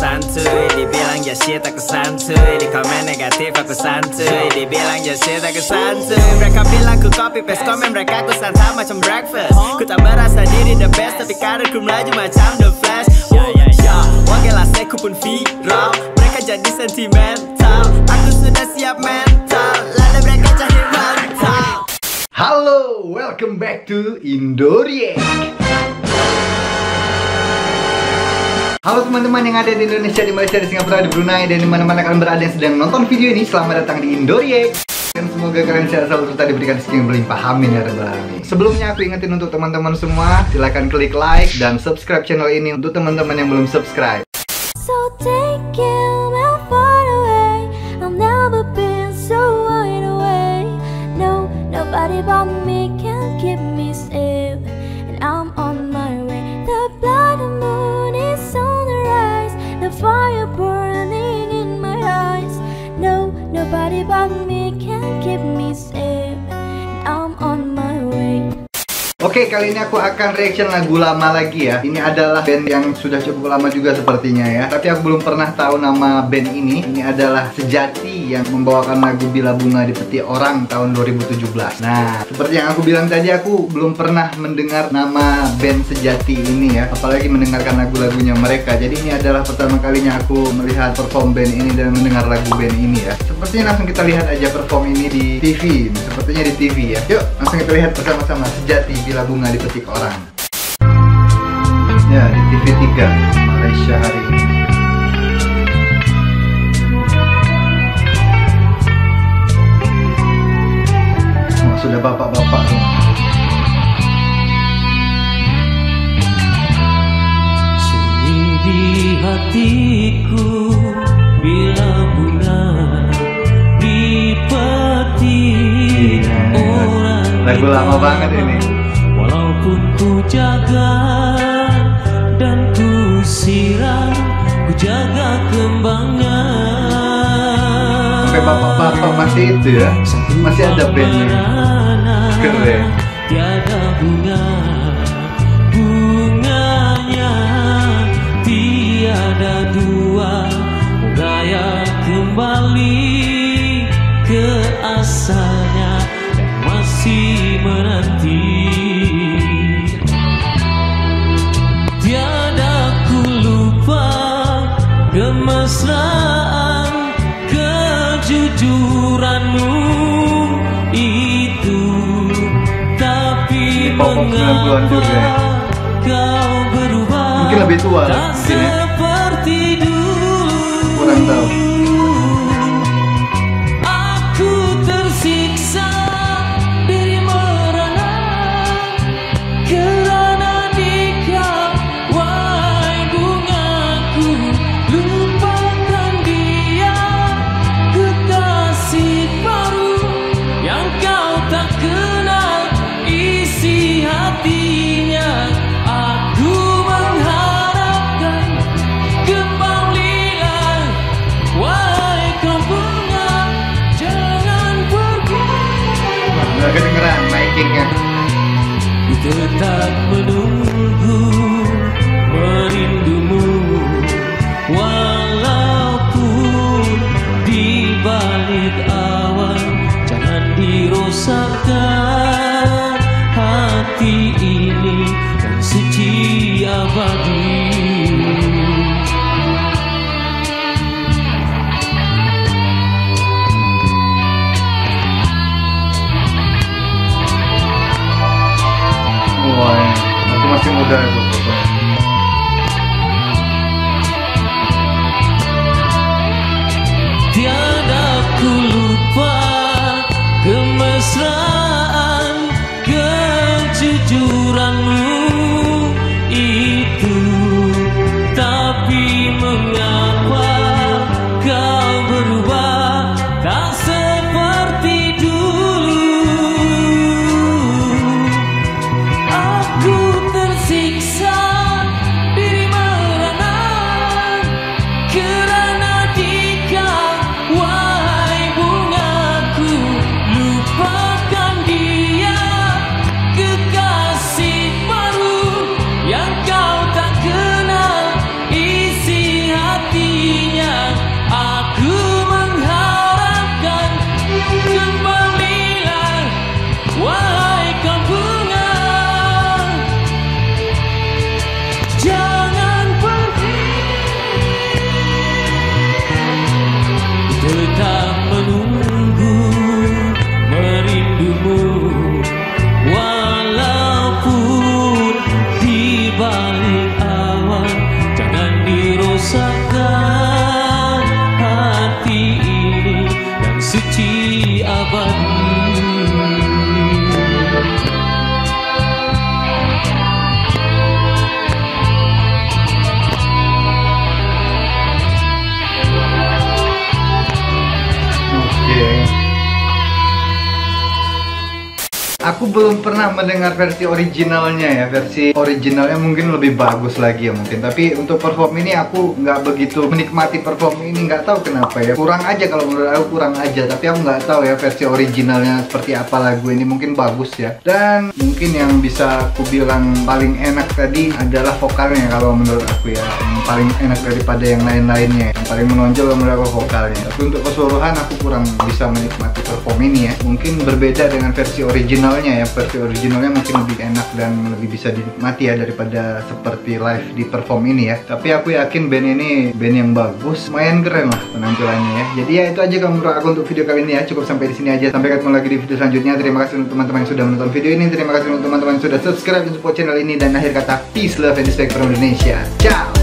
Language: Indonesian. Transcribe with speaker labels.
Speaker 1: santuy. Dibilang ya shit aku santuy. Di komen negatif aku santuy. Dibilang ya shit aku santuy. Mereka bilang ku copy paste komen mereka ku santap macam breakfast. Ku tak berasa diri the best Tapi karirku melaju macam the flash. Ya ya ya. Wakil ku pun viral. Mereka jadi sentimental. Aku sudah siap mental. Lalu mereka cari mental.
Speaker 2: Halo, welcome back to Indorie. Halo teman-teman yang ada di Indonesia, di Malaysia, di Singapura, di Brunei, dan di mana-mana kalian berada yang sedang nonton video ini Selamat datang di Indorie Dan semoga kalian sehat selalu serta diberikan rezeki yang berlimpah Amin ya rabbal alamin Sebelumnya aku ingetin untuk teman-teman semua Silahkan klik like dan subscribe channel ini Untuk teman-teman yang belum subscribe
Speaker 3: So take out far away. I'll never be so wide away. No, nobody but me can keep me safe. Nobody but me can keep me safe.
Speaker 2: Oke, kali ini aku akan reaction lagu lama lagi ya. Ini adalah band yang sudah cukup lama juga sepertinya ya. Tapi aku belum pernah tahu nama band ini. Ini adalah Sejati yang membawakan lagu Bila Bunga di Peti Orang tahun 2017. Nah, seperti yang aku bilang tadi, aku belum pernah mendengar nama band Sejati ini ya. Apalagi mendengarkan lagu-lagunya mereka. Jadi ini adalah pertama kalinya aku melihat perform band ini dan mendengar lagu band ini ya. Sepertinya langsung kita lihat aja perform ini di TV. Sepertinya di TV ya. Yuk, langsung kita lihat bersama-sama Sejati Bila Bunga Dipetik Orang. Ya, di TV 3 Malaysia hari ini. Oh, sudah bapak-bapak.
Speaker 4: Sunyi di hatiku bila bunga di peti orang
Speaker 2: Lagu lama banget ini.
Speaker 4: Walaupun ku jaga dan ku siram Ku jaga kembangnya
Speaker 2: Sampai bapak-bapak masih itu ya. Masih ada bandnya. Keren.
Speaker 4: Tiada bunga Bunganya Tiada dua Gaya kembali Ke asalnya
Speaker 2: 90-an juga ya.
Speaker 4: Kau berubah
Speaker 2: Mungkin lebih tua lah, mungkin ya.
Speaker 4: seperti dulu
Speaker 2: Kurang tahu.
Speaker 4: tetap menunggu. day.
Speaker 2: Oke. Aku belum pernah mendengar versi originalnya ya. Versi originalnya mungkin lebih bagus lagi ya mungkin. Tapi untuk perform ini aku nggak begitu menikmati perform ini. Nggak tahu kenapa ya. Kurang aja kalau menurut aku kurang aja. Tapi aku nggak tahu ya versi originalnya seperti apa lagu ini. Mungkin bagus ya. Dan mungkin yang bisa aku bilang paling enak tadi adalah vokalnya kalau menurut aku ya. Yang paling enak daripada yang lain-lainnya. Yang paling menonjol menurut aku vokalnya. Tapi untuk keseluruhan aku kurang bisa menikmati perform ini ya. Mungkin berbeda dengan versi originalnya ya Versi originalnya mungkin lebih enak dan lebih bisa dinikmati ya Daripada seperti live di perform ini ya. Tapi aku yakin band ini band yang bagus Lumayan keren lah penampilannya ya. Jadi ya itu aja kalau menurut aku untuk video kali ini ya. Cukup sampai di sini aja. Sampai ketemu lagi di video selanjutnya. Terima kasih untuk teman-teman yang sudah menonton video ini. Terima kasih untuk teman-teman yang sudah subscribe dan support channel ini. Dan akhir kata peace, love, and respect from Indonesia. Ciao